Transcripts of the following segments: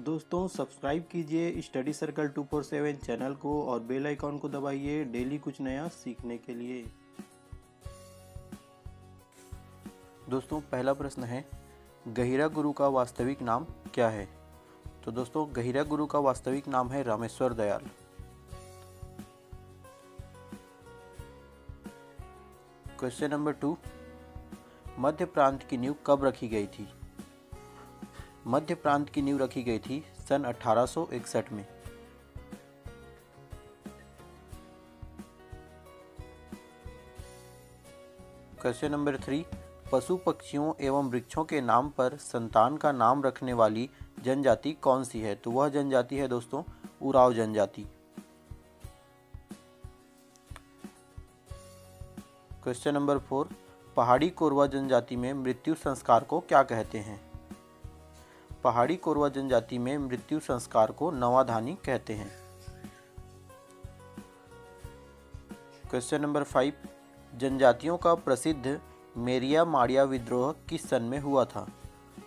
दोस्तों सब्सक्राइब कीजिए study circle 247 channel को और बेल आइकॉन को दबाइए डेली कुछ नया सीखने के लिए। दोस्तों, पहला प्रश्न है, गहिरा गुरु का वास्तविक नाम क्या है? तो दोस्तों, गहिरा गुरु का वास्तविक नाम है Rameshwar Dayal. Question number two Madhya Prant की नींव कब रखी गई थी? मध्य प्रांत की नींव रखी गई थी सन 1861 में। क्वेश्चन नंबर थ्री, पशु पक्षियों एवं वृक्षों के नाम पर संतान का नाम रखने वाली जनजाति कौन सी है? तो वह जनजाति है दोस्तों, उराव जनजाति। क्वेश्चन नंबर फोर, पहाड़ी कोरवा जनजाति में मृत्यु संस्कार को क्या कहते हैं? पहाड़ी कोरवा जनजाति में मृत्यु संस्कार को नवाधानी कहते हैं। क्वेश्चन नंबर फाइव जनजातियों का प्रसिद्ध मेरिया माड़िया विद्रोह किस सन में हुआ था?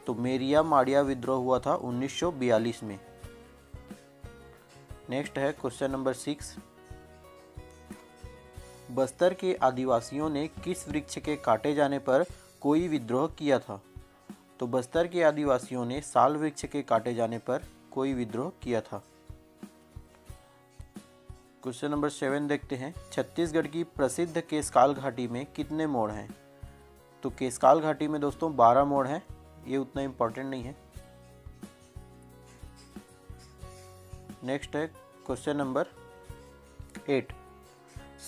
तो मेरिया माड़िया विद्रोह हुआ था 1942 में। नेक्स्ट है क्वेश्चन नंबर सिक्स बस्तर के आदिवासियों ने किस वृक्ष के काटे जाने पर कोई विद्रोह किया था? तो बस्तर के आदिवासियों ने साल वृक्ष के काटे जाने पर कोई विद्रोह किया था। क्वेश्चन नंबर सेवन देखते हैं। छत्तीसगढ़ की प्रसिद्ध केसकाल घाटी में कितने मोड़ हैं? तो केसकाल घाटी में दोस्तों बारह मोड़ हैं। ये उतना इम्पोर्टेंट नहीं है। नेक्स्ट है क्वेश्चन नंबर एट।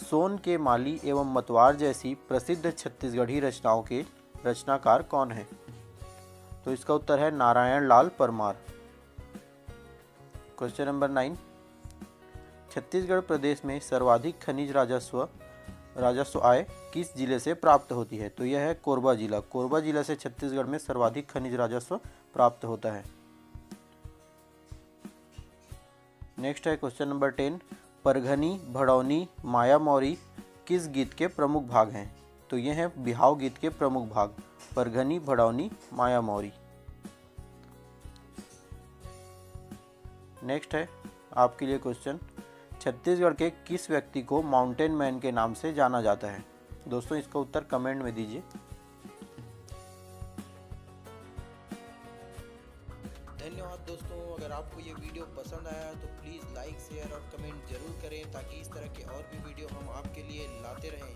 सोन के माली एवं मतवार जैसी प्रसिद्ध छत्तीसगढ़ी रचनाओं के रचनाकार कौन है? तो इसका उत्तर है Narayan Lal Parmar. Question number nine Chhattisgarh प्रदेश में सर्वाधिक खनिज राजस्व राजस्व आय किस ज़िले से प्राप्त होती है? तो यह है कोरबा जिला। कोरबा जिला से छत्तीसगढ़ में सर्वाधिक खनिज राजस्व प्राप्त होता है। नेक्स्ट है क्वेश्चन नंबर टेन परघनी भड़ौनी माया मौरी किस गीत के प्रमुख भाग हैं? तो ये हैं बिहाव गीत के प्रमुख भाग, परघनी भड़ौनी माया मौरी। नेक्स्ट है आपके लिए क्वेश्चन छत्तीसगढ़ के किस व्यक्ति को माउंटेन मैन के नाम से जाना जाता है? दोस्तों, इसका उत्तर कमेंट में दीजिए। धन्यवाद दोस्तों, अगर आपको ये वीडियो पसंद आया तो प्लीज़ लाइक शेयर और कमेंट ज़रूर करें ताकि इस तरह के और भी वीडियो हम आपके लिए लाते रहें।